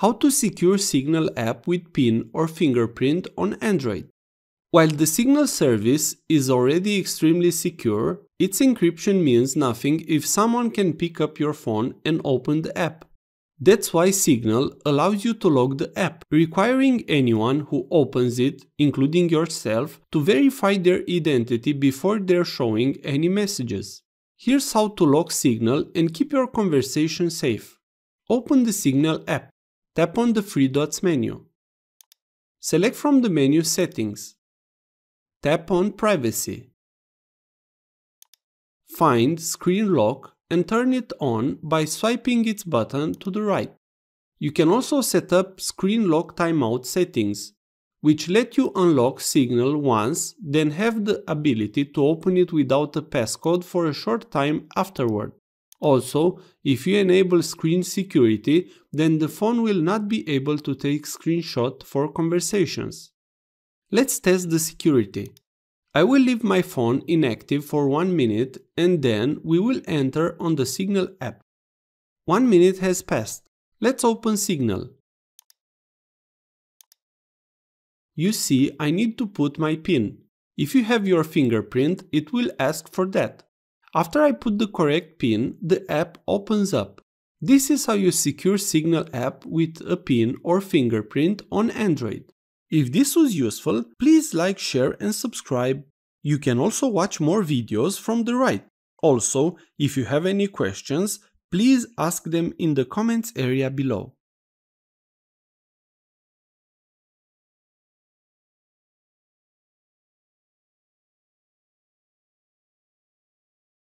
How to secure Signal app with PIN or fingerprint on Android. While the Signal service is already extremely secure, its encryption means nothing if someone can pick up your phone and open the app. That's why Signal allows you to lock the app, requiring anyone who opens it, including yourself, to verify their identity before they're showing any messages. Here's how to lock Signal and keep your conversation safe. Open the Signal app. Tap on the three dots menu. Select from the menu Settings. Tap on Privacy. Find Screen Lock and turn it on by swiping its button to the right. You can also set up Screen Lock Timeout settings, which let you unlock Signal once, then have the ability to open it without a passcode for a short time afterward. Also, if you enable screen security, then the phone will not be able to take screenshot for conversations. Let's test the security. I will leave my phone inactive for one minute and then we will enter on the Signal app. One minute has passed. Let's open Signal. You see, I need to put my PIN. If you have your fingerprint, it will ask for that. After I put the correct PIN, the app opens up. This is how you secure Signal app with a PIN or fingerprint on Android. If this was useful, please like, share and subscribe. You can also watch more videos from the right. Also, if you have any questions, please ask them in the comments area below.